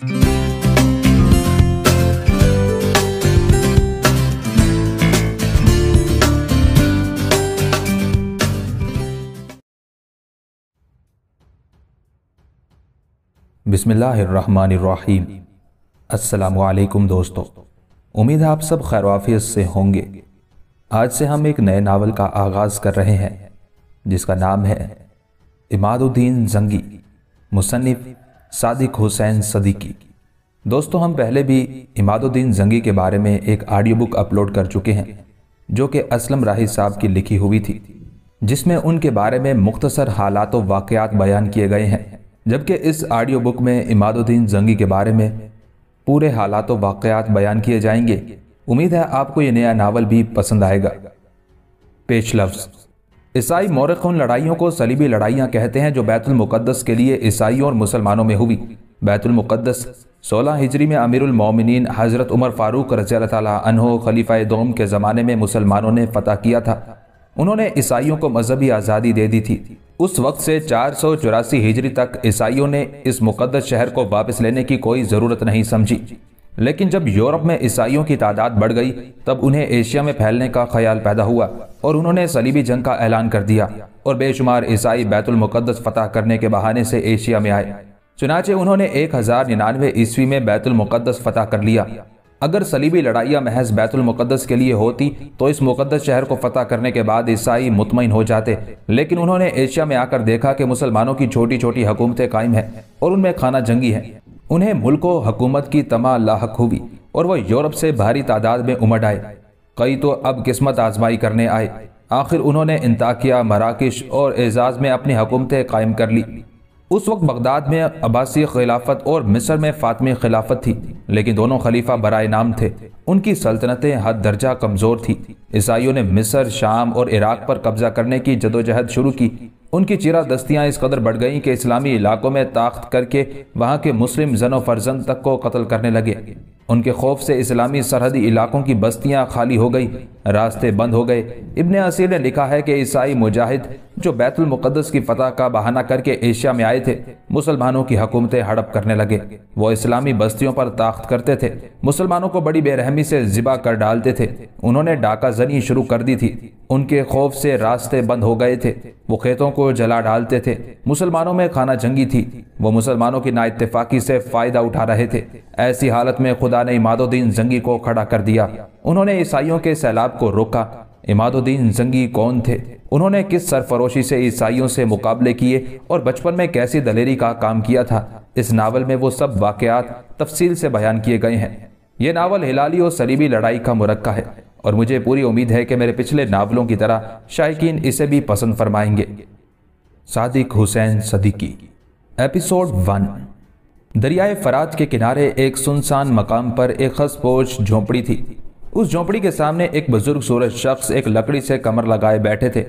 बिसमीम असलकुम दोस्तों। उम्मीद है आप सब खैरवाफियत से होंगे। आज से हम एक नए नावल का आगाज़ कर रहे हैं, जिसका नाम है इमादुद्दीन जंगी मुसनफ़ सादिक हुसैन सदीकी। दोस्तों, हम पहले भी इमादुद्दीन जंगी के बारे में एक ऑडियो बुक अपलोड कर चुके हैं, जो कि असलम राही साहब की लिखी हुई थी, जिसमें उनके बारे में मुख्तसर हालात वाक़ात बयान किए गए हैं, जबकि इस ऑडियो बुक में इमादुद्दीन जंगी के बारे में पूरे हालात वाक़ात बयान किए जाएँगे। उम्मीद है आपको ये नया नावल भी पसंद आएगा। पेश लफ्ज़। ईसाई मौरख उन लड़ाइयों को सलीबी लड़ाइयाँ कहते हैं, जो बैतुल मुक़द्दस के लिए ईसाइयों और मुसलमानों में हुई। बैतुल मुक़द्दस सोलह हिजरी में अमीरमिन हज़रत उमर फ़ारूक रज़ी अनहो खलीफा दोम के ज़माने में मुसलमानों ने फतह किया था। उन्होंने ईसाइयों को मजहबी आज़ादी दे दी थी। उस वक्त से चार सौ चौरासी हिजरी तक ईसाइयों ने इस मुकदस शहर को वापस लेने की कोई ज़रूरत नहीं समझी। लेकिन जब यूरोप में ईसाइयों की तादाद बढ़ गई, तब उन्हें एशिया में फैलने का ख्याल पैदा हुआ और उन्होंने सलीबी जंग का ऐलान कर दिया और बेशुमार ईसाई बैतुल मुकद्दस फतह करने के बहाने से एशिया में आए। चुनाचे उन्होंने एक हज़ार निन्यानवे ईस्वी में बैतुल मुकद्दस फतह कर लिया। अगर सलीबी लड़ाइयाँ महज बैतुल मुकद्दस के लिए होती तो इस मुकद्दस शहर को फतह करने के बाद ईसाई मुतमिन हो जाते। लेकिन उन्होंने एशिया में आकर देखा कि मुसलमानों की छोटी छोटी हुकूमतें कायम हैं और उनमें खाना जंगी है। उन्हें मुल्क हुकूमत की तमा लाक हुई और वह यूरोप से भारी तादाद में उमड़ आए। कई तो अब किस्मत आजमाई करने आए। आखिर उन्होंने इंताकिया मराकश और एजाज में अपनी हुकूमतें कायम कर ली। उस वक्त बगदाद में अब्बासी खिलाफत और मिस्र में फातमी खिलाफत थी, लेकिन दोनों खलीफा बरए नाम थे। उनकी सल्तनतें हद दर्जा कमज़ोर थी। ईसाइयों ने मिस्र, शाम और इराक पर कब्जा करने की जदोजहद शुरू की। उनकी चिरा दस्तियाँ इस कदर बढ़ गईं कि इस्लामी इलाकों में ताकत करके वहाँ के मुस्लिम जनो फर्जन तक को कत्ल करने लगे। उनके खौफ से इस्लामी सरहदी इलाकों की बस्तियाँ खाली हो गई, रास्ते बंद हो गए। इब्ने असीर ने लिखा है कि ईसाई मुजाहिद, जो बैतुल मुकद्दस की फतह का बहाना करके एशिया में आए थे, मुसलमानों की हुकूमतें हड़प करने लगे। वो इस्लामी बस्तियों पर ताकत करते थे, मुसलमानों को बड़ी बेरहमी से जिबा कर डालते थे। उन्होंने डाका जनी शुरू कर दी थी। उनके खौफ से रास्ते बंद हो गए थे। वो खेतों को जला डालते थे। मुसलमानों में खाना जंगी थी। वो मुसलमानों की नाइतफाकी से फ़ायदा उठा रहे थे। ऐसी हालत में खुदा ने इमादुद्दीन जंगी को खड़ा कर दिया। उन्होंने ईसाइयों के सैलाब को रोका। इमादुद्दीन जंगी कौन थे? उन्होंने किस सरफरोशी से ईसाइयों से मुकाबले किए और बचपन में कैसी दलेरी का काम किया था? इस नावल में वो सब वाकयात तफसील से बयान किए गए हैं। ये नावल हिलाली और सलीबी लड़ाई का मुरक्का है। और मुझे पूरी उम्मीद है कि मेरे पिछले नावलों की तरह शायकीन इसे भी पसंद फरमाएँगे। Sadiq Hussain Siddiqui, episode one. दरियाए फरात के किनारे एक सुनसान मकाम पर एक खसपोश झोंपड़ी थी। उस झोंपड़ी के सामने एक बुज़ुर्ग सूरज शख्स एक लकड़ी से कमर लगाए बैठे थे।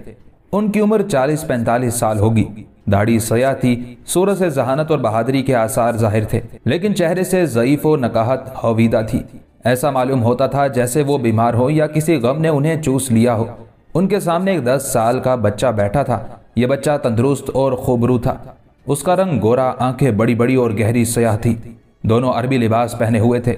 उनकी उम्र 40-45 साल होगी। दाढ़ी सया थी, सूरज से जहानत और बहादुरी के आसार ज़ाहिर थे, लेकिन चेहरे से ज़यीफ व नकाहत हवीदा थी। ऐसा मालूम होता था जैसे वो बीमार हो या किसी गम ने उन्हें चूस लिया हो। उनके सामने एक दस साल का बच्चा बैठा था। यह बच्चा तंदुरुस्त और खूबरू था। उसका रंग गोरा, आँखें बड़ी बड़ी और गहरी सयाह थी। दोनों अरबी लिबास पहने हुए थे।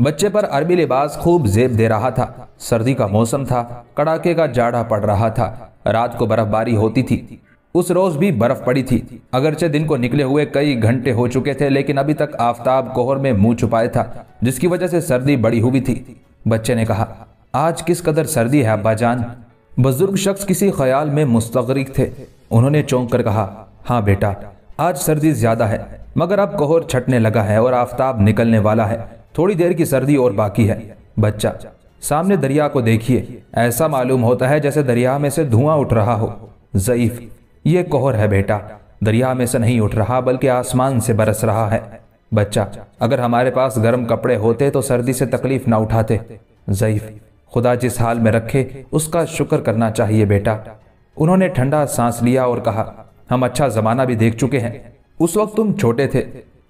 बच्चे पर अरबी लिबास खूब जेब दे रहा था। सर्दी का मौसम था। कड़ाके का जाड़ा पड़ रहा था। रात को बर्फबारी होती थी। उस रोज भी बर्फ़ पड़ी थी। अगरचे दिन को निकले हुए कई घंटे हो चुके थे, लेकिन अभी तक आफताब कोहर में मुँह छुपाए था, जिसकी वजह से सर्दी बड़ी हुई थी। बच्चे ने कहा, आज किस कदर सर्दी है, अब्बा जान? बुज़ुर्ग शख्स किसी ख्याल में मुस्तगरिक थे। उन्होंने चौंक कर कहा हाँ बेटा, आज सर्दी ज़्यादा है, मगर अब कोहर छटने लगा है और आफताब निकलने वाला है। थोड़ी देर की सर्दी और बाकी है। बच्चा, सामने दरिया को देखिए। ऐसा मालूम होता है जैसे दरिया में से धुआँ उठ रहा हो। जईफ ये कोहर है बेटा। दरिया में से नहीं उठ रहा, बल्कि आसमान से बरस रहा है। बच्चा, अगर हमारे पास गर्म कपड़े होते तो सर्दी से तकलीफ़ ना उठाते। जईफ खुदा जिस हाल में रखे, उसका शुक्र करना चाहिए बेटा। उन्होंने ठंडा सांस लिया और कहा, हम अच्छा जमाना भी देख चुके हैं। उस वक्त तुम छोटे थे,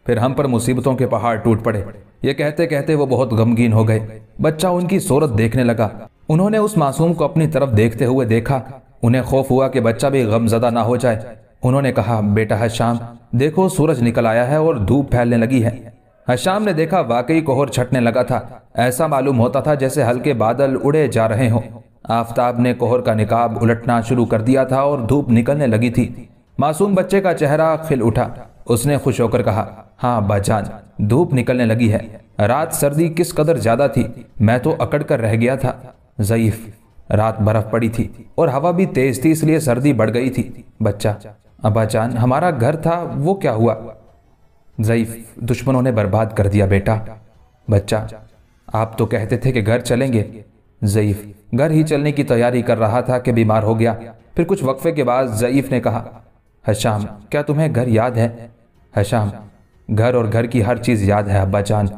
फिर हम पर मुसीबतों के पहाड़ टूट पड़े। ये कहते कहते वो बहुत गमगीन हो गए। बच्चा उनकी सूरत देखने लगा। उन्होंने उस मासूम को अपनी तरफ़ देखते हुए देखा। उन्हें खौफ हुआ कि बच्चा भी गमजदा ना हो जाए। उन्होंने कहा, बेटा है शाम देखो, सूरज निकल आया है और धूप फैलने लगी है। हशाम ने देखा, वाकई कोहर छटने लगा था। ऐसा मालूम होता था जैसे हल्के बादल उड़े जा रहे हों। आफताब ने कोहर का निकाब उलटना शुरू कर दिया था और धूप निकलने लगी थी। मासूम बच्चे का चेहरा खिल उठा। उसने खुश होकर कहा हाँ अब्बा जान धूप निकलने लगी है। रात सर्दी किस कदर ज़्यादा थी? मैं तो अकड़ कर रह गया था। जयीफ रात बर्फ़ पड़ी थी और हवा भी तेज थी, इसलिए सर्दी बढ़ गई थी। बच्चा अब्बा जान हमारा घर था, वो क्या हुआ? जयीफ, दुश्मनों ने बर्बाद कर दिया बेटा। बच्चा, आप तो कहते थे कि घर चलेंगे। जयीफ, घर ही चलने की तैयारी कर रहा था कि बीमार हो गया। फिर कुछ वक्फे के बाद जयीफ ने कहा, हशाम, क्या तुम्हें घर याद है? हशाम, घर और घर की हर चीज़ याद है अब्बा जान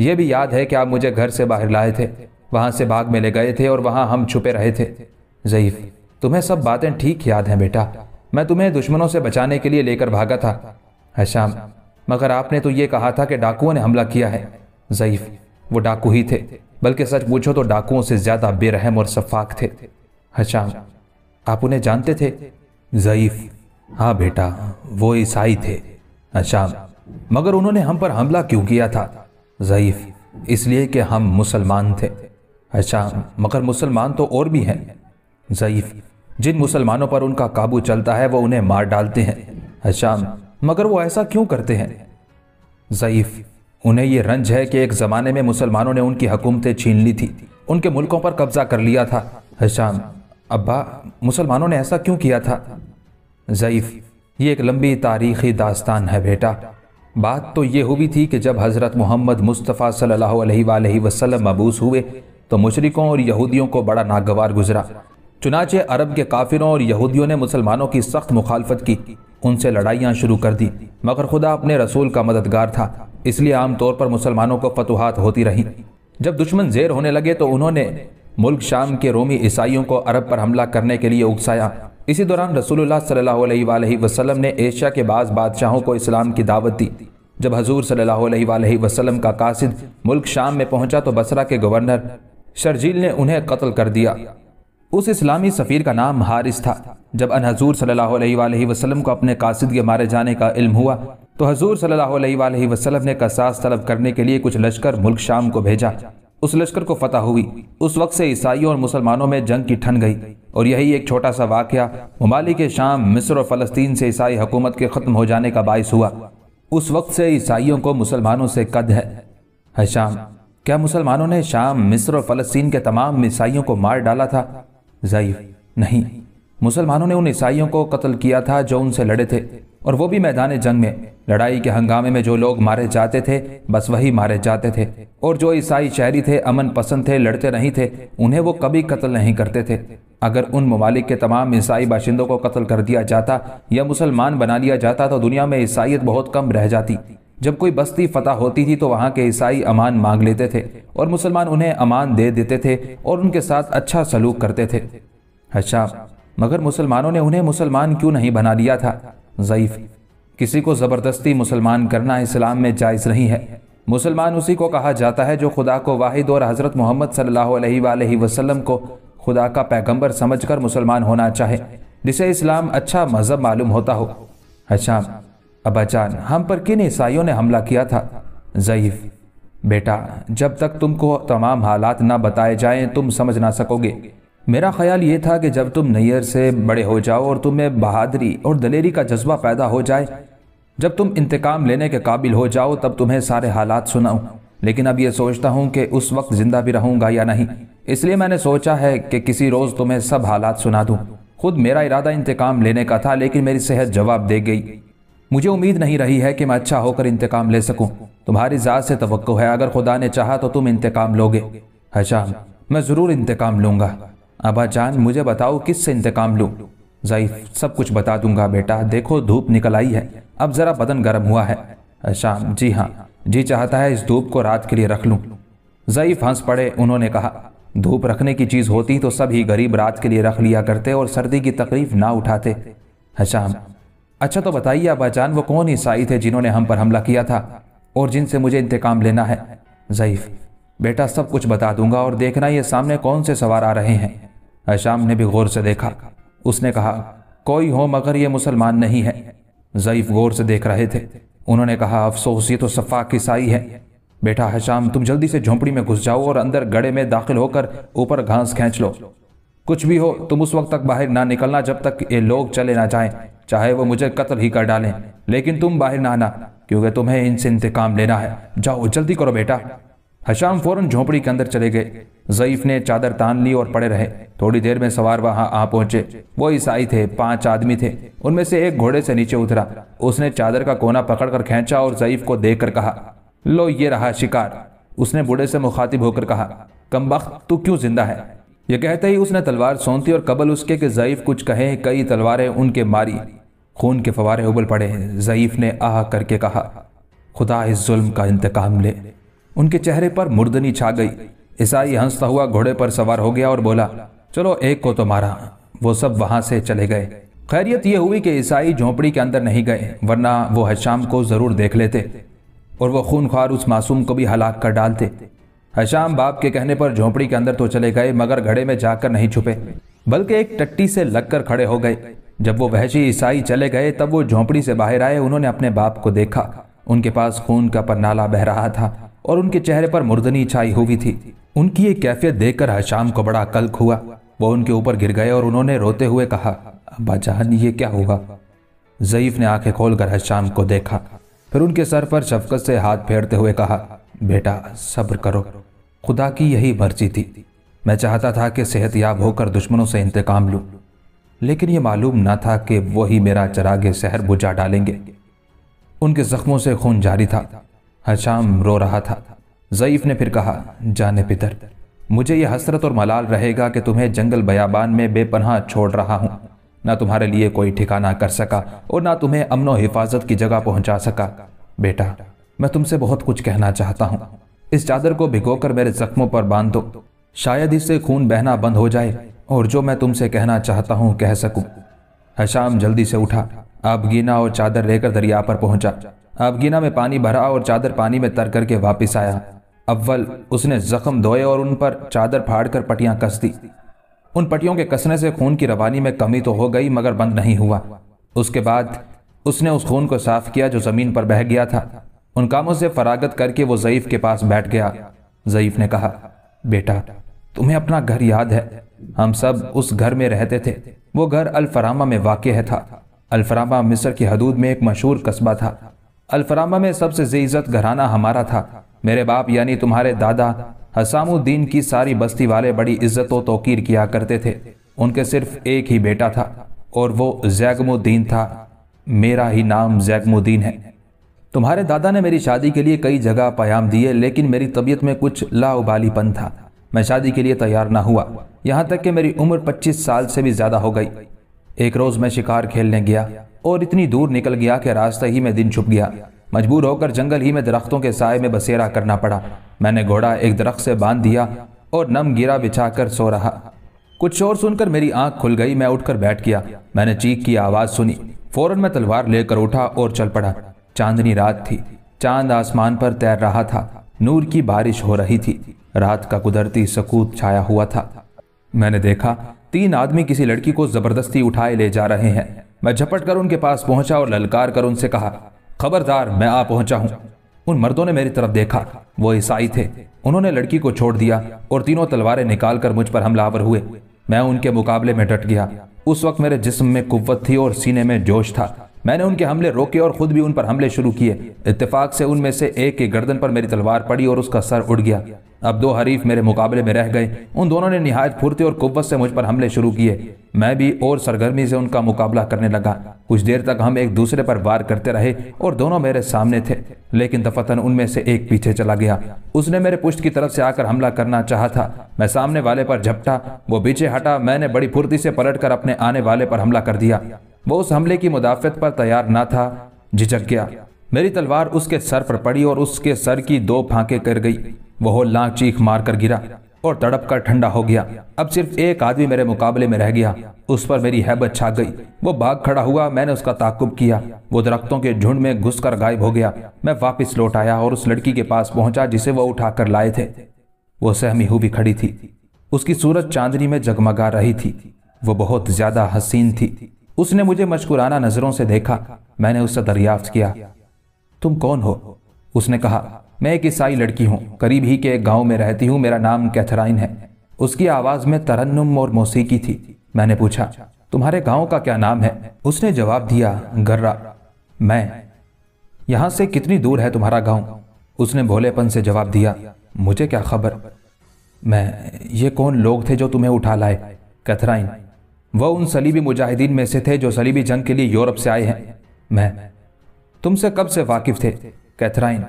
ये भी याद है कि आप मुझे घर से बाहर लाए थे। वहाँ से बाग में ले गए थे और वहाँ हम छुपे रहे थे। जयीफ, तुम्हें सब बातें ठीक याद हैं बेटा। मैं तुम्हें दुश्मनों से बचाने के लिए लेकर भागा था। हशाम, मगर आपने तो ये कहा था कि डाकुओं ने हमला किया है। जयीफ, वो डाकू ही थे। बल्कि सच पूछो तो डाकुओं से ज़्यादा बेरहम और शफाक थे। हशाम, आप उन्हें जानते थे? जयीफ हाँ बेटा, वो ईसाई थे। हशाम, मगर उन्होंने हम पर हमला क्यों किया था? जयीफ, इसलिए कि हम मुसलमान थे। अच्छा मगर मुसलमान तो और भी हैं। जयीफ, जिन मुसलमानों पर उनका काबू चलता है, वो उन्हें मार डालते हैं। अच्छा मगर वो ऐसा क्यों करते हैं? जयीफ, उन्हें यह रंज है कि एक ज़माने में मुसलमानों ने उनकी हुकूमतें छीन ली थी। उनके मुल्कों पर कब्जा कर लिया था। हशाम अब्बा, मुसलमानों ने ऐसा क्यों किया था? ज़यीफ़, ये एक लंबी तारीख़ी दास्तान है बेटा। बात तो ये हुई थी कि जब हज़रत मोहम्मद मुस्तफ़ा सल्लल्लाहु अलैहि वसल्लम मबूस हुए तो मुशरिकों और यहूदियों को बड़ा नागवार गुजरा। चुनाचे अरब के काफिरों और यहूदियों ने मुसलमानों की सख्त मुखालफत की। उनसे लड़ाइयाँ शुरू कर दी। मगर खुदा अपने रसूल का मददगार था। इसलिए आमतौर पर मुसलमानों को फतुहात होती रहीं। जब दुश्मन जेर होने लगे तो उन्होंने मुल्क शाम के रोमी ईसाइयों को अरब पर हमला करने के लिए उकसाया। इसी दौरान रसूलुल्लाह सल्लल्लाहु अलैहि वसल्लम ने एशिया के बाद बादशाहों को इस्लाम की दावत दी। जब हजूर सल्लल्लाहु अलैहि वसल्लम का कासिद मुल्क शाम में पहुँचा तो बसरा के गवर्नर शर्जील ने उन्हें कत्ल कर दिया। उस इस्लामी सफ़ीर का नाम हारिस था। जब अन हजूर सल्लल्लाहु को अपने कासिद के मारे जाने का इल्म हुआ तो हजूर सल्लल्लाहु अलैहि ने कसास तलब करने के लिए कुछ लश्कर मुल्क शाम को भेजा। उस लश्कर को फतह हुई। उस वक्त से ईसाइयों और मुसलमानों में जंग की ठन गई। और यही एक छोटा सा वाक़ ममालिक शाम मिस्र और फ़लस्तीन से ईसाई हुकूमत के ख़त्म हो जाने का बायस हुआ। उस वक्त से ईसाइयों को मुसलमानों से कद है, है शाम। क्या मुसलमानों ने शाम मिस्र और फ़लस्तीन के तमाम ईसाइयों को मार डाला था? ज़यीफ नहीं। मुसलमानों ने उन ईसाइयों को कत्ल किया था जो उनसे लड़े थे, और वो भी मैदान जंग में। लड़ाई के हंगामे में जो लोग मारे जाते थे, बस वही मारे जाते थे। और जो ईसाई शहरी थे, अमन पसंद थे, लड़ते नहीं थे, उन्हें वो कभी कत्ल नहीं करते थे। अगर उन ममालिक के तमाम ईसाई बाशिंदों को कत्ल कर दिया जाता या मुसलमान बना लिया जाता तो दुनिया में ईसाइत बहुत कम रह जाती। जब कोई बस्ती फतह होती थी तो वहाँ के ईसाई अमान मांग लेते थे और मुसलमान उन्हें अमान दे देते थे और उनके साथ अच्छा सलूक करते थे। अच्छा मगर मुसलमानों ने उन्हें मुसलमान क्यों नहीं बना लिया था? ज़यीफ़ किसी को ज़बरदस्ती मुसलमान करना इस्लाम में जायज़ नहीं है। मुसलमान उसी को कहा जाता है जो खुदा को वाहिद और हज़रत मोहम्मद सल्लल्लाहु अलैहि वसल्लम को खुदा का पैगंबर समझकर मुसलमान होना चाहे, जिसे इस्लाम अच्छा मज़हब मालूम होता हो। अच्छा अबाजान हम पर किन ईसाइयों ने हमला किया था? ज़यीफ़, बेटा, जब तक तुमको तमाम हालात ना बताए जाएँ, तुम समझ ना सकोगे। मेरा ख्याल ये था कि जब तुम नैयर से बड़े हो जाओ और तुम्हें बहादरी और दलेरी का जज्बा पैदा हो जाए, जब तुम इंतकाम लेने के काबिल हो जाओ, तब तुम्हें सारे हालात सुनाऊं। लेकिन अब यह सोचता हूँ कि उस वक्त ज़िंदा भी रहूँगा या नहीं। इसलिए मैंने सोचा है कि किसी रोज़ तुम्हें सब हालात सुना दूँ। खुद मेरा इरादा इंतकाम लेने का था, लेकिन मेरी सेहत जवाब दे गई। मुझे उम्मीद नहीं रही है कि मैं अच्छा होकर इंतकाम ले सकूँ। तुम्हारी ज़ात से तो है। अगर खुदा ने चाहा तो तुम इंतकाम लोगे। अच्छा मैं ज़रूर इंतकाम लूँगा। अबा जान, मुझे बताओ किस से इंतकाम लूँ? ज़यीफ सब कुछ बता दूँगा बेटा। देखो, धूप निकल आई है। अब ज़रा बदन गर्म हुआ है। शाम, जी हाँ। जी चाहता है इस धूप को रात के लिए रख लूँ। ज़यीफ हंस पड़े। उन्होंने कहा, धूप रखने की चीज़ होती तो सभी गरीब रात के लिए रख लिया करते और सर्दी की तकलीफ़ ना उठाते। हशाम अच्छा तो बताइए अबा जान, वो कौन ईसाई थे जिन्होंने हम पर हमला किया था और जिनसे मुझे इंतकाम लेना है? ज़यीफ, बेटा सब कुछ बता दूँगा और देखना ये सामने कौन से सवार आ रहे हैं। अशाम ने भी गौर से देखा। उसने कहा, कोई हो मगर ये मुसलमान नहीं है। जयीफ गौर से देख रहे थे। उन्होंने कहा, अफसोस, ये तो सफाक ईसाई है। बेटा हशाम, तुम जल्दी से झोंपड़ी में घुस जाओ और अंदर गड़े में दाखिल होकर ऊपर घास खींच लो। कुछ भी हो, तुम उस वक्त तक बाहर ना निकलना जब तक ये लोग चले ना जाएँ। चाहे वो मुझे कत्ल ही कर डालें, लेकिन तुम बाहर ना आना, क्योंकि तुम्हें इनसे इंतकाम लेना है। जाओ, जल्दी करो बेटा। हशाम फ़ौरन झोंपड़ी के अंदर चले गए। जईफ ने चादर तान ली और पड़े रहे। थोड़ी देर में सवार वहाँ आ पहुँचे। वो ईसाई थे, पाँच आदमी थे। उनमें से एक घोड़े से नीचे उतरा। उसने चादर का कोना पकड़कर खींचा और जईफ को देखकर कहा, लो, ये रहा शिकार। उसने बूढ़े से मुखातिब होकर कहा कम तू क्यों ज़िंदा है? यह कहते ही उसने तलवार सौंती और कबल उसके के जईफ कुछ कहे, कई तलवारें उनके मारी। खून के फवारे उबल पड़े जईफ ने आह करके कहा, खुदा इस जुल्म का इंतकाम ले। उनके चेहरे पर मुर्दनी छा गई। ईसाई हंसता हुआ घोड़े पर सवार हो गया और बोला, चलो, एक को तो मारा। वो सब वहाँ से चले गए। खैरियत यह हुई कि ईसाई झोंपड़ी के अंदर नहीं गए, वरना वो हशाम को ज़रूर देख लेते और वो खूनख्वार उस मासूम को भी हलाक कर डालते। हशाम बाप के कहने पर झोंपड़ी के अंदर तो चले गए, मगर घड़े में जाकर नहीं छुपे, बल्कि एक टट्टी से लगकर खड़े हो गए। जब वो वहशी ईसाई चले गए, तब वो झोंपड़ी से बाहर आए। उन्होंने अपने बाप को देखा। उनके पास खून का परनाला बह रहा था और उनके चेहरे पर मुर्दनी छाई हुई थी। उनकी ये कैफियत देखकर हशाम को बड़ा कल्क हुआ। वो उनके ऊपर गिर गए और उन्होंने रोते हुए कहा, अब्बा जान, ये क्या हुआ? जईफ ने आँखें खोलकर हशाम को देखा। फिर उनके सर पर शफकत से हाथ फेरते हुए कहा, बेटा, सब्र करो। खुदा की यही मर्ज़ी थी। मैं चाहता था कि सेहतयाब होकर दुश्मनों से इंतकाम लूँ। लेकिन यह मालूम न था कि वही मेरा चरागे शहर बुझा डालेंगे। उनके जख्मों से खून जारी था। हशाम रो रहा था। जईफ ने फिर कहा, जाने पितर, मुझे यह हसरत और मलाल रहेगा कि तुम्हें जंगल बयाबान में बेपनाह छोड़ रहा हूँ। ना तुम्हारे लिए कोई ठिकाना कर सका और ना तुम्हें अमनो हिफाजत की जगह पहुँचा सका। बेटा, मैं तुमसे बहुत कुछ कहना चाहता हूँ। इस चादर को भिगोकर मेरे जख्मों पर बाँध दो। शायद इससे खून बहना बंद हो जाए। और जो मैं तुमसे कहना चाहता हूँ कह सकूँ। हशाम जल्दी से उठा। आबगीना और चादर लेकर दरिया पर पहुँचा। आबगीना में पानी भरा और चादर पानी में तर करके वापिस आया। अव्वल उसने जख्म धोए और उन पर चादर फाड़ कर पटियाँ कस दी। उन पटियों के कसने से खून की रवानी में कमी तो हो गई, मगर बंद नहीं हुआ। उसके बाद उसने उस खून को साफ़ किया जो ज़मीन पर बह गया था। उन कामों से फरागत करके वो जईफ के पास बैठ गया। जईफ ने कहा, बेटा, तुम्हें अपना घर याद है। हम सब उस घर में रहते थे। वो घर अल्फरामा में वाक़ है था। अल्फरामा मिस्र की हदूद में एक मशहूर कस्बा था। अलफरामा में सबसे इज़्ज़त घराना हमारा था। मेरे बाप यानी तुम्हारे दादा हसामुद्दीन की सारी बस्ती वाले बड़ी इज़्ज़त व तोकीर किया करते थे। उनके सिर्फ़ एक ही बेटा था और वो जैगमुद्दीन था। मेरा ही नाम जैगमुद्दीन है। तुम्हारे दादा ने मेरी शादी के लिए कई जगह पयाम दिए, लेकिन मेरी तबीयत में कुछ लाउबालीपन था। मैं शादी के लिए तैयार ना हुआ। यहाँ तक कि मेरी उम्र 25 साल से भी ज़्यादा हो गई। एक रोज मैं शिकार खेलने गया और इतनी दूर निकल गया कि रास्ते ही में दिन छुप गया। मजबूर होकर जंगल ही में दरख्तों के साय में बसेरा करना पड़ा। मैंने घोड़ा एक दरख्त से बाँध दिया और नम गिरा बिछाकर सो रहा। कुछ शोर सुनकर मेरी आँख खुल गई। मैं उठकर बैठ गया। मैंने चीख की आवाज़ सुनी। फ़ौरन मैं तलवार लेकर उठा और चल पड़ा। चांदनी रात थी। चाँद आसमान पर तैर रहा था। नूर की बारिश हो रही थी। रात का कुदरती सकूत छाया हुआ था। मैंने देखा, तीन आदमी किसी लड़की को ज़बरदस्ती उठाए ले जा रहे हैं। मैं झपट कर उनके पास पहुँचा और ललकार कर उनसे कहा, खबरदार, मैं आ पहुँचा हूँ। उन मर्दों ने मेरी तरफ़ देखा। वो ईसाई थे। उन्होंने लड़की को छोड़ दिया और तीनों तलवारें निकालकर मुझ पर हमलावर हुए। मैं उनके मुकाबले में डट गया। उस वक्त मेरे जिस्म में कुव्वत थी और सीने में जोश था। मैंने उनके हमले रोके और खुद भी उन पर हमले शुरू किए। इत्तेफाक से उनमें से एक के गर्दन पर मेरी तलवार पड़ी और उसका सर उड़ गया। अब दो हरीफ मेरे मुकाबले में रह गए। उन दोनों ने निहायत फुर्ती और कुत से मुझ पर हमले शुरू किए। मैं भी और सरगर्मी से उनका मुकाबला करने लगा। कुछ देर तक हम एक दूसरे पर वार करते रहे और दोनों मेरे सामने थे, लेकिन दफतन उनमें से एक पीछे चला गया। उसने मेरे पुष्ट की तरफ़ से आकर हमला करना चाहा था। मैं सामने वाले पर झपटा, वो पीछे हटा, मैंने बड़ी फुर्ती से पलटकर अपने आने वाले पर हमला कर दिया। वो उस हमले की मुदाफत पर तैयार ना था, झिझक गया। मेरी तलवार उसके सर पर पड़ी और उसके सर की दो फांके कर गई। वो होलनाक चीख मारकर गिरा और तड़प कर ठंडा हो गया। अब सिर्फ़ एक आदमी मेरे मुकाबले में रह गया। उस पर मेरी हैबत छा गई। वो भाग खड़ा हुआ, मैंने उसका ताकुब किया। वो दरख्तों के झुंड में घुसकर गायब हो गया। मैं वापस लौट आया और उस लड़की के पास पहुँचा जिसे वो उठाकर लाए थे। वो सहमी हुई खड़ी थी। उसकी सूरज चांदनी में जगमगा रही थी। वो बहुत ज़्यादा हसीन थी। उसने मुझे मशकुराना नज़रों से देखा। मैंने उससे दरियाफ्त किया। तुम कौन हो? उसने कहा, मैं एक ईसाई लड़की हूँ। करीब ही के एक गाँव में रहती हूँ। मेरा नाम कैथराइन है। उसकी आवाज़ में तरन्नुम और मौसीकी थी। मैंने पूछा, तुम्हारे गाँव का क्या नाम है? उसने जवाब दिया, गर्रा। मैं। यहाँ से कितनी दूर है तुम्हारा गाँव? उसने भोलेपन से जवाब दिया, मुझे क्या खबर? मैं, ये कौन लोग थे जो तुम्हें उठा लाए? कैथराइन। वह उन सलीबी मुजाहिदीन में से थे जो सलीबी जंग के लिए यूरोप से आए हैं। मैं तुमसे कब से वाकिफ थे? कैथराइन।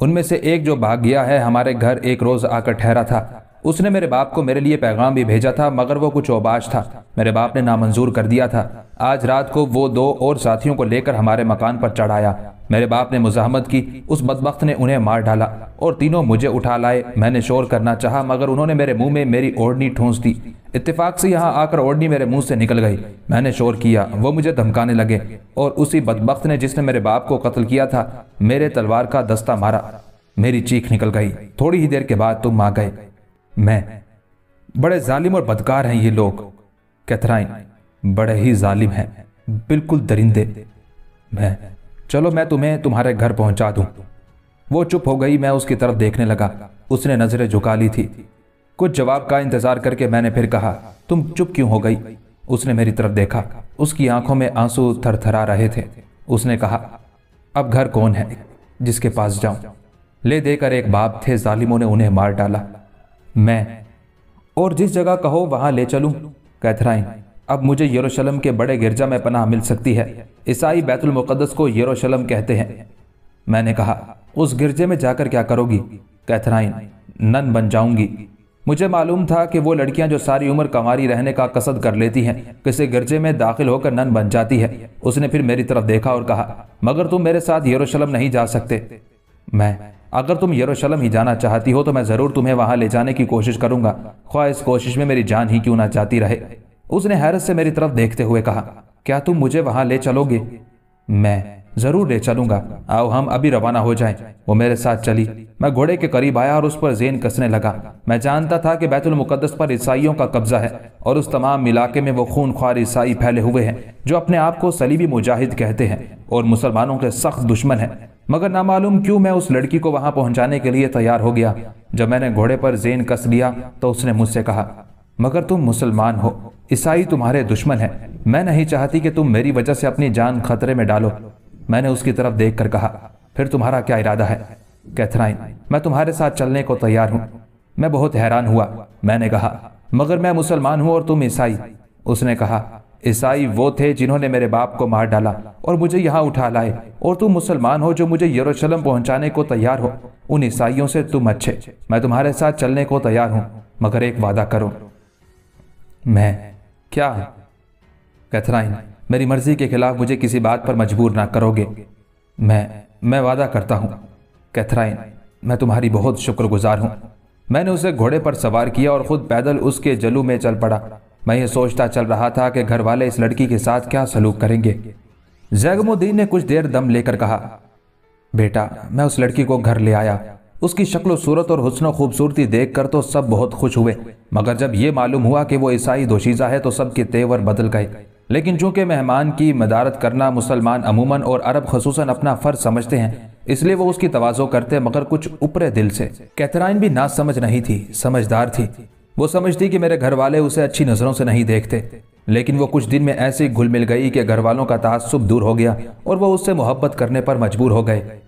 उनमें से एक जो भाग गया है, हमारे घर एक रोज आकर ठहरा था। उसने मेरे बाप को मेरे लिए पैगाम भी भेजा था, मगर वो कुछ ओबाश था। मेरे बाप ने नामंजूर कर दिया था। आज रात को वो दो और साथियों को लेकर हमारे मकान पर चढ़ाया। मेरे बाप ने मुजाहमत की, उस बदबख्त ने उन्हें मार डाला और तीनों मुझे उठा लाए। मैंने शोर करना चाहा, मगर उन्होंने मेरे मुँह में मेरी ओढ़नी ठूंस दी। इत्तेफाक से यहाँ आकर ओढ़नी मेरे मुँह से निकल गई। मैंने शोर किया, वो मुझे धमकाने लगे और उसी बदबख्त ने जिसने मेरे बाप को कत्ल किया था, मेरे तलवार का दस्ता मारा। मेरी चीख निकल गई। थोड़ी ही देर के बाद तुम आ गए। मैं, बड़े जालिम और बदकार हैं ये लोग। कैथराइन, बड़े ही जालिम हैं। बिल्कुल दरिंदे। मैं, चलो मैं तुम्हें तुम्हारे घर पहुँचा दूँ। वो चुप हो गई, मैं उसकी तरफ़ देखने लगा। उसने नज़रें झुका ली थी। कुछ जवाब का इंतज़ार करके मैंने फिर कहा, तुम चुप क्यों हो गई? उसने मेरी तरफ़ देखा। उसकी आँखों में आँसू थरथरा रहे थे। उसने कहा, अब घर कौन है जिसके पास जाऊँ? ले देकर एक बाप थे, जालिमों ने उन्हें मार डाला। मैं और जिस जगह कहो, वहाँ ले चलूँ? कैथराइन अब मुझे यरूशलेम के बड़े गिरजा में पनाह मिल सकती है। ईसाई बैतुल मुकद्दस को यरूशलेम कहते हैं। मैंने कहा, उस गिरजे में जाकर क्या करोगी? कैथराइन नन बन जाऊँगी। मुझे मालूम था कि वो लड़कियाँ जो सारी उम्र कंवारी रहने का कसद कर लेती हैं, किसी गिरजे में दाखिल होकर नन बन जाती है। उसने फिर मेरी तरफ़ देखा और कहा, मगर तुम मेरे साथ यरूशलेम नहीं जा सकते। मैं, अगर तुम यरूशलेम ही जाना चाहती हो तो मैं ज़रूर तुम्हें वहाँ ले जाने की कोशिश करूँगा। ख्वाह, इस कोशिश में मेरी जान ही क्यों ना जाती रहे? उसने हैरत से मेरी तरफ़ देखते हुए कहा, क्या तुम मुझे वहाँ ले चलोगे? मैं ज़रूर ले चलूँगा। आओ, हम अभी रवाना हो जाएँ। वो मेरे साथ चली। मैं घोड़े के करीब आया और उस पर जेन कसने लगा। मैं जानता था कि बैतुल मुकद्दस पर ईसाइयों का कब्जा है और उस तमाम इलाके में वो खून ख्वार ईसाई फैले हुए हैं, जो अपने आप को सलीबी मुजाहिद कहते हैं और मुसलमानों के सख्त दुश्मन है। मगर नामालूम क्यों मैं उस लड़की को वहाँ पहुँचाने के लिए तैयार हो गया? जब मैंने घोड़े पर जेन कस लिया तो उसने मुझसे कहा, मगर तुम मुसलमान हो। ईसाई तुम्हारे दुश्मन है। मैं नहीं चाहती कि तुम मेरी वजह से अपनी जान खतरे में डालो। मैंने उसकी तरफ़ देख कर कहा, फिर तुम्हारा क्या इरादा है? कैथराइन मैं तुम्हारे साथ चलने को तैयार हूँ। मैं बहुत हैरान हुआ। मैंने कहा, मगर मैं मुसलमान हूँ और तुम ईसाई। उसने कहा, ईसाई वो थे जिन्होंने मेरे बाप को मार डाला और मुझे यहाँ उठा लाए। और तुम मुसलमान हो जो मुझे यरूशलेम पहुँचाने को तैयार हो। उन ईसाइयों से तुम अच्छे। मैं तुम्हारे साथ चलने को तैयार हूँ, मगर एक वादा करो। मैं क्या? कैथराइन मेरी मर्ज़ी के खिलाफ मुझे किसी बात पर मजबूर ना करोगे। मैं मैं वादा करता हूँ कैथराइन मैं तुम्हारी बहुत शुक्रगुजार हूँ। मैंने उसे घोड़े पर सवार किया और खुद पैदल उसके जलू में चल पड़ा। मैं ये सोचता चल रहा था कि घर वाले इस लड़की के साथ क्या सलूक करेंगे। जैगमुद्दीन ने कुछ देर दम लेकर कहा, बेटा, मैं उस लड़की को घर ले आया। उसकी शक्ल, सूरत और हुस्न खूबसूरती देखकर तो सब बहुत खुश हुए। मगर जब ये मालूम हुआ कि वो ईसाई दोशीजा है तो सबके तेवर बदल गए। लेकिन चूँकि मेहमान की मदारत करना मुसलमान अमूमन और अरब खसूस अपना फ़र्ज़ समझते हैं, इसलिए वो उसकी तवाजो करते मगर कुछ ऊपरे दिल से। कैथराइन भी ना समझ नहीं थी, समझदार थी। वो समझती कि मेरे घर वाले उसे अच्छी नज़रों से नहीं देखते। लेकिन वो कुछ दिन में ऐसे घुल मिल गई कि घर वालों का तासुब दूर हो गया और वो उससे मोहब्बत करने पर मजबूर हो गए।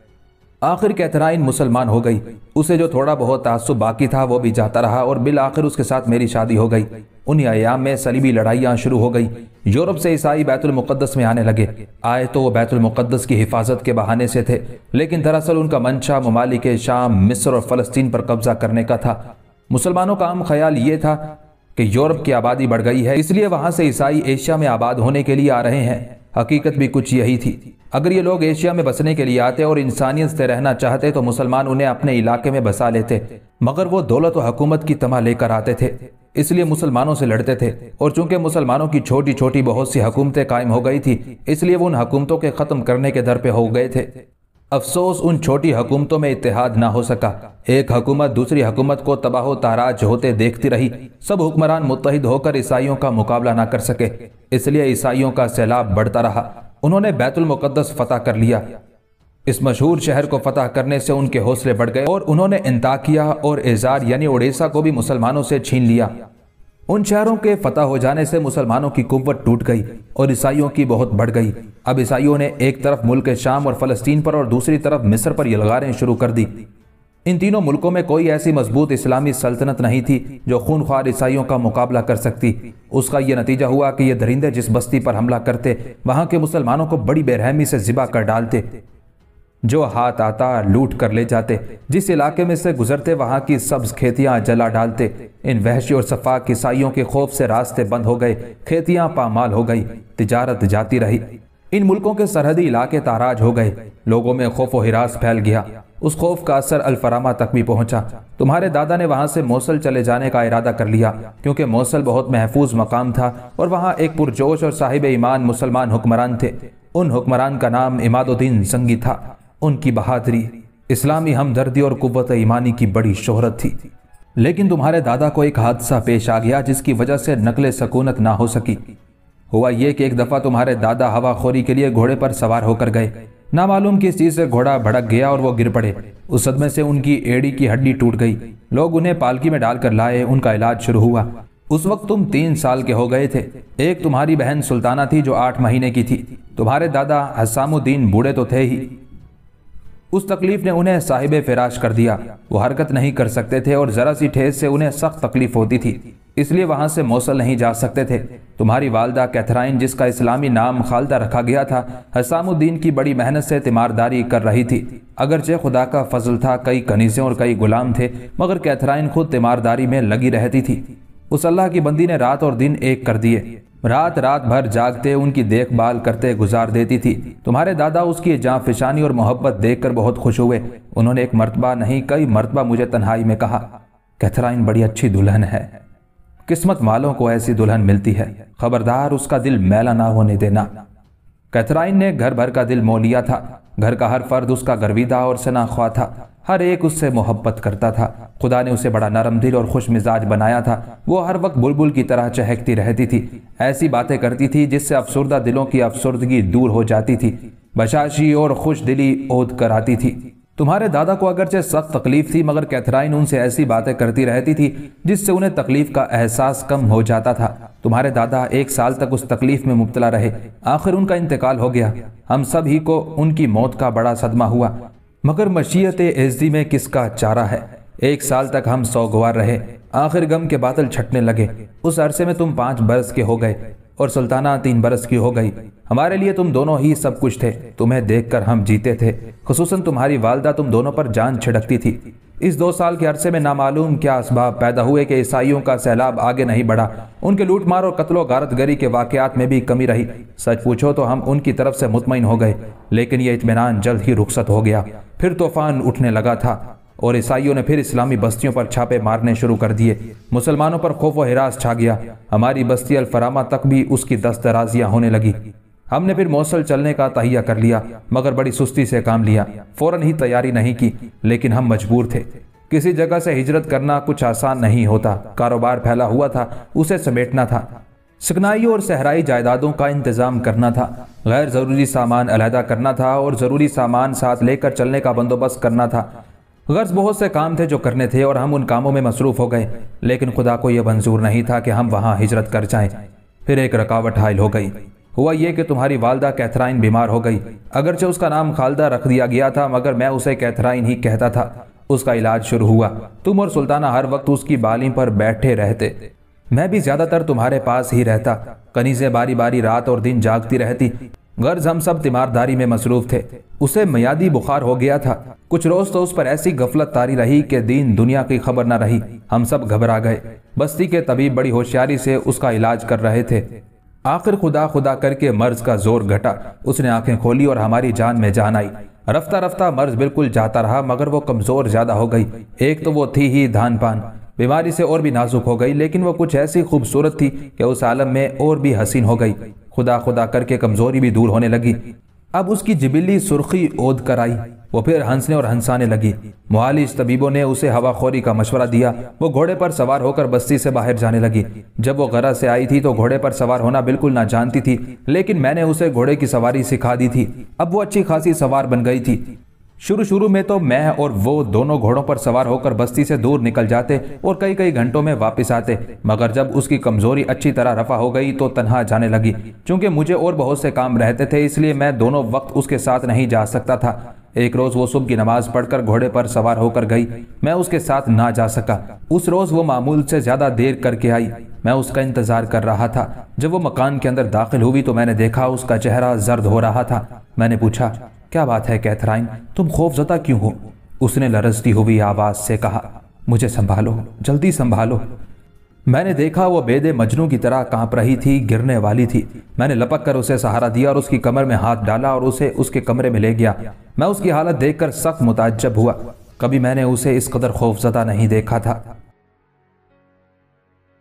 आखिर कैथराइन मुसलमान हो गई। उसे जो थोड़ा बहुत तासुब बाकी था, वो भी जाता रहा और बिल आखिर उसके साथ मेरी शादी हो गई। उन्हीं अयाम में सलीबी लड़ाइयाँ शुरू हो गई। यूरोप से ईसाई बैतुल मुकद्दस में आने लगे। आए तो वो बैतुल मुकद्दस की हिफाजत के बहाने से थे, लेकिन दरअसल उनका मंशा ममालिक शाम, मिस्र और फलस्तीन पर कब्जा करने का था। मुसलमानों का आम ख्याल ये था कि यूरोप की आबादी बढ़ गई है, इसलिए वहाँ से ईसाई एशिया में आबाद होने के लिए आ रहे हैं। हकीकत भी कुछ यही थी। अगर ये लोग एशिया में बसने के लिए आते और इंसानियत से रहना चाहते तो मुसलमान उन्हें अपने इलाके में बसा लेते, मगर वो दौलत और हुकूमत की तमा लेकर आते थे। इसलिए मुसलमानों से लड़ते थे और चूँकि मुसलमानों की छोटी छोटी बहुत सी हुकूमतें कायम हो गई थी, इसलिए वो उन हुकूमतों के खत्म करने के दर पे हो गए थे। अफसोस उन छोटी हुकूमतों में इतिहाद ना हो सका। एक हुकूमत दूसरी हुकूमत को तबाह ताराज होते देखती रही। सब हुक्मरान मुतहद होकर ईसाइयों का मुकाबला ना कर सके, इसलिए ईसाइयों का सैलाब बढ़ता रहा। उन्होंने बैतुल मुकद्दस फतह कर लिया। इस मशहूर शहर को फतह करने से उनके हौसले बढ़ गए और उन्होंने इंताकिया और एजार यानी ओडिशा को भी मुसलमानों से छीन लिया। उन शहरों के फतह हो जाने से मुसलमानों की कुव्वत टूट गई और ईसाइयों की बहुत बढ़ गई। अब ईसाइयों ने एक तरफ़ मुल्क शाम और फलस्तीन पर और दूसरी तरफ़ मिस्र पर यलगारें शुरू कर दी। इन तीनों मुल्कों में कोई ऐसी मज़बूत इस्लामी सल्तनत नहीं थी जो खून ख्वार ईसाइयों का मुकाबला कर सकती। उसका यह नतीजा हुआ कि ये दरिंदे जिस बस्ती पर हमला करते, वहाँ के मुसलमानों को बड़ी बेरहमी से जिबा कर डालते। जो हाथ आता लूट कर ले जाते, जिस इलाके में से गुजरते, वहाँ की सब्ज खेतियाँ जला डालते। इन वहशी और सफाक ईसाइयों के खौफ से रास्ते बंद हो गए, खेतियाँ पामाल हो गई, तिजारत जाती रही। इन मुल्कों के सरहदी इलाके ताराज हो गए, लोगों में खौफ हिरास फैल गया। उस खौफ का असर अल्फरामा तक भी पहुँचा। तुम्हारे दादा ने वहाँ से मौसल चले जाने का इरादा कर लिया, क्योंकि मौसल बहुत महफूज मकाम था और वहाँ एक पुरजोश और साहिब ईमान मुसलमान हुक्मरान थे। उन हुक्मरान का नाम इमादुद्दीन संगी था। उनकी बहादुरी, इस्लामी हमदर्दी और कुत ईमानी की बड़ी शोहरत थी। लेकिन तुम्हारे दादा को एक हादसा पेश आ गया जिसकी वजह से नकले सकूनत ना हो सकी। हुआ यह कि एक दफ़ा तुम्हारे दादा हवाखोरी के लिए घोड़े पर सवार होकर गए। ना मालूम किस चीज़ से घोड़ा भड़क गया और वो गिर पड़े। उस सदमे से उनकी एड़ी की हड्डी टूट गई। लोग उन्हें पालकी में डालकर लाए, उनका इलाज शुरू हुआ। उस वक्त तुम तीन साल के हो गए थे। एक तुम्हारी बहन सुल्ताना थी जो आठ महीने की थी। तुम्हारे दादा हसामुद्दीन बूढ़े तो थे ही। उस तकलीफ़ ने उन्हें साहिब फिराश कर दिया। वो हरकत नहीं कर सकते थे और जरा सी ठेस से उन्हें सख्त तकलीफ़ होती थी। इसलिए वहाँ से मौसल नहीं जा सकते थे। तुम्हारी वालदा कैथराइन, जिसका इस्लामी नाम खालदा रखा गया था, हसामुद्दीन की बड़ी मेहनत से तिमारदारी कर रही थी। अगरचे खुदा का फजल था, कई कनीसें और कई गुलाम थे, मगर कैथराइन खुद तिमारदारी में लगी रहती थी। उस अल्लाह की बंदी ने रात और दिन एक कर दिए। रात रात भर जागते उनकी देखभाल करते गुजार देती थी। तुम्हारे दादा उसकी जहाँ फिशानी और मोहब्बत देखकर बहुत खुश हुए। उन्होंने एक मरतबा नहीं, कई मरतबा मुझे तन्हाई में कहा कैथराइन बड़ी अच्छी दुल्हन है। किस्मत वालों को ऐसी दुल्हन मिलती है। खबरदार उसका दिल मैला ना होने देना। कैथराइन ने घर भर का दिल मोह लिया था। घर का हर फर्द उसका गर्विदा और सना ख्वा था। हर एक उससे मोहब्बत करता था। खुदा ने उसे बड़ा नरम दिल और खुश मिजाज बनाया था। वो हर वक्त बुलबुल की तरह चहकती रहती थी। ऐसी बातें करती थी जिससे अफसरदा दिलों की अफसरदगी दूर हो जाती थी। बशाशी और खुश दिली ओद कर आती थी। तुम्हारे दादा को अगरचे सख्त तकलीफ़ थी, मगर कैथराइन उनसे ऐसी बातें करती रहती थी जिससे उन्हें तकलीफ़ का एहसास कम हो जाता था। तुम्हारे दादा एक साल तक उस तकलीफ़ में मुबतला रहे। आखिर उनका इंतकाल हो गया। हम ही को उनकी मौत का बड़ा सदमा हुआ। मगर मशीयत एजदी में किसका चारा है? एक साल तक हम सौगवार रहे, आखिर गम के बादल छटने लगे। उस अरसे में तुम पाँच बरस के हो गए और सुल्ताना तीन बरस की हो गई। हमारे लिए तुम दोनों ही सब कुछ थे। तुम्हें देखकर हम जीते थे। खसूस तुम्हारी वालदा तुम दोनों पर जान छिड़कती थी। इस दो साल के अरसे में नामालूम क्या असबाब पैदा हुए कि ईसाइयों का सैलाब आगे नहीं बढ़ा? उनके लूटमार और कत्लो गारतगरी के वाकयात में भी कमी रही। सच पूछो तो हम उनकी तरफ़ से मुतमिन हो गए, लेकिन यह इतमान जल्द ही रुखसत हो गया। फिर तूफ़ान उठने लगा था और ईसाइयों ने फिर इस्लामी बस्तियों पर छापे मारने शुरू कर दिए। मुसलमानों पर खौफ व हिरास छा गया। हमारी बस्ती अलफरामा तक भी उसकी दस्तराजियाँ होने लगी। हमने फिर मौसल चलने का तहिया कर लिया, मगर बड़ी सुस्ती से काम लिया। फ़ौरन ही तैयारी नहीं की, लेकिन हम मजबूर थे। किसी जगह से हिजरत करना कुछ आसान नहीं होता। कारोबार फैला हुआ था, उसे समेटना था। सकनाई और सहराई जायदादों का इंतज़ाम करना था। गैर ज़रूरी सामान अलहदा करना था और ज़रूरी सामान साथ लेकर चलने का बंदोबस्त करना था। गर्ज बहुत से काम थे जो करने थे और हम उन कामों में मसरूफ हो गए, लेकिन खुदा को यह मंजूर नहीं था कि हम वहाँ हिजरत कर जाएँ। फिर एक रकावट हायल हो गई। हुआ यह कि तुम्हारी वालदा कैथराइन बीमार हो गई। अगरचे उसका नाम खालदा रख दिया गया था, मगर मैं उसे कैथराइन ही कहता था। उसका इलाज शुरू हुआ। तुम और सुल्ताना हर वक्त उसकी बाली पर बैठे रहते। मैं भी ज़्यादातर तुम्हारे पास ही रहता। कनीजे बारी बारी रात और दिन जागती रहती। गर्ज हम सब तीमारदारी में मसरूफ थे। उसे मियादी बुखार हो गया था। कुछ रोज तो उस पर ऐसी गफलत तारी रही कि दीन दुनिया की खबर न रही। हम सब घबरा गए। बस्ती के तबीब बड़ी होशियारी से उसका इलाज कर रहे थे। आखिर खुदा खुदा करके मर्ज का ज़ोर घटा। उसने आँखें खोली और हमारी जान में जान आई। रफ्ता रफ्ता मर्ज बिल्कुल जाता रहा, मगर वो कमज़ोर ज़्यादा हो गई। एक तो वो थी ही धान पान बीमारी से और भी नाजुक हो गई, लेकिन वो कुछ ऐसी खूबसूरत थी कि उस आलम में और भी हसीन हो गई। खुदा खुदा करके कमज़ोरी भी दूर होने लगी। अब उसकी जिबिली सुर्खी ओद कर आई। वो फिर हंसने और हंसाने लगी। मुहालिस तबीबों ने उसे हवाखोरी का मशवरा दिया। वो घोड़े पर सवार होकर बस्ती से बाहर जाने लगी। जब वो गरज से आई थी तो घोड़े पर सवार होना बिल्कुल ना जानती थी, लेकिन मैंने उसे घोड़े की सवारी सिखा दी थी। अब वो अच्छी खासी सवार बन गई थी। शुरू शुरू में तो मैं और वो दोनों घोड़ों पर सवार होकर बस्ती से दूर निकल जाते और कई कई घंटों में वापस आते। मगर जब उसकी कमज़ोरी अच्छी तरह रफा हो गई तो तनहा जाने लगी। क्योंकि मुझे और बहुत से काम रहते थे, इसलिए मैं दोनों वक्त उसके साथ नहीं जा सकता था। एक रोज वो सुबह की नमाज़ पढ़कर घोड़े पर सवार होकर गई। मैं उसके साथ ना जा सका। उस रोज वो मामूल से ज़्यादा देर करके आई। मैं उसका इंतज़ार कर रहा था। जब वो मकान के अंदर दाखिल हुई तो मैंने देखा उसका चेहरा जर्द हो रहा था। मैंने पूछा, क्या बात है, कैथराइन? तुम खौफजदा क्यों हो? उसने लरजती हुई आवाज़ से कहा, मुझे संभालो, जल्दी संभालो। मैंने देखा वो बेदे मजनू की तरह काँप रही थी, गिरने वाली थी। मैंने लपक कर उसे सहारा दिया और उसकी कमर में हाथ डाला और उसे उसके कमरे में ले गया। मैं उसकी हालत देखकर सख्त मुताजब हुआ। कभी मैंने उसे इस कदर खौफजदा नहीं देखा था।